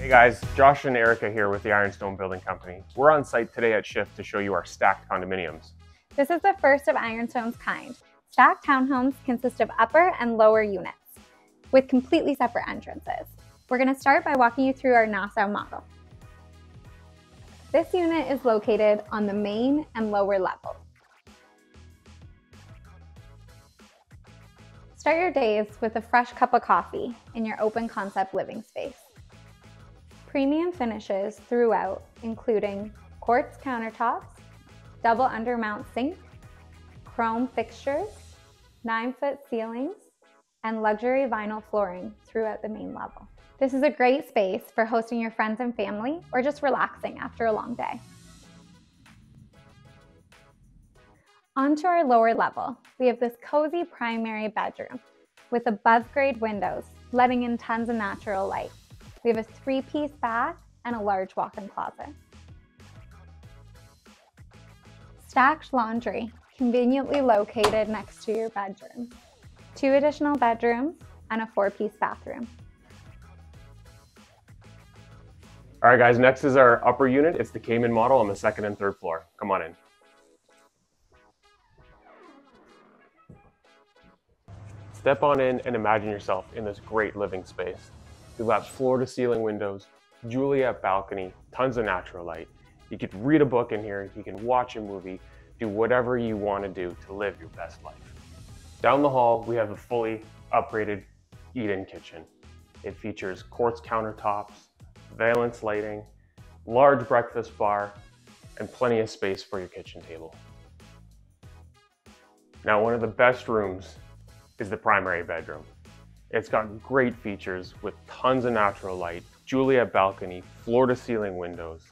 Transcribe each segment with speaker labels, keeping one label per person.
Speaker 1: Hey guys, Josh and Erica here with the Ironstone Building Company. We're on site today at Shift to show you our stacked condominiums.
Speaker 2: This is the first of Ironstone's kind. Stacked townhomes consist of upper and lower units with completely separate entrances. We're going to start by walking you through our Nassau model. This unit is located on the main and lower level. Start your days with a fresh cup of coffee in your open concept living space. Premium finishes throughout, including quartz countertops, double undermount sink, chrome fixtures, 9-foot ceilings, and luxury vinyl flooring throughout the main level. This is a great space for hosting your friends and family or just relaxing after a long day. On to our lower level, we have this cozy primary bedroom with above grade windows, letting in tons of natural light. We have a three piece bath and a large walk in closet. Stacked laundry, conveniently located next to your bedroom. Two additional bedrooms and a four piece bathroom.
Speaker 1: All right guys, next is our upper unit. It's the Cayman model on the second and third floor. Come on in. Step on in and imagine yourself in this great living space. You've got floor to ceiling windows, Juliet balcony, tons of natural light. You could read a book in here, you can watch a movie, do whatever you want to do to live your best life. Down the hall, we have a fully upgraded eat-in kitchen. It features quartz countertops, valance lighting, large breakfast bar, and plenty of space for your kitchen table. Now, one of the best rooms is the primary bedroom. It's got great features with tons of natural light, Juliet balcony, floor to ceiling windows,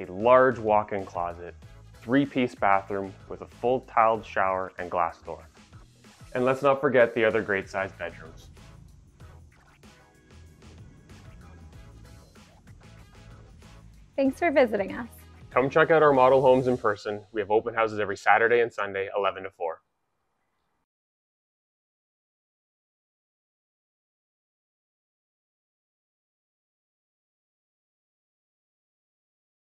Speaker 1: a large walk-in closet, three-piece bathroom with a full tiled shower and glass door. And let's not forget the other great sized bedrooms.
Speaker 2: Thanks for visiting us.
Speaker 1: Come check out our model homes in person. We have open houses every Saturday and Sunday, 11 to 4.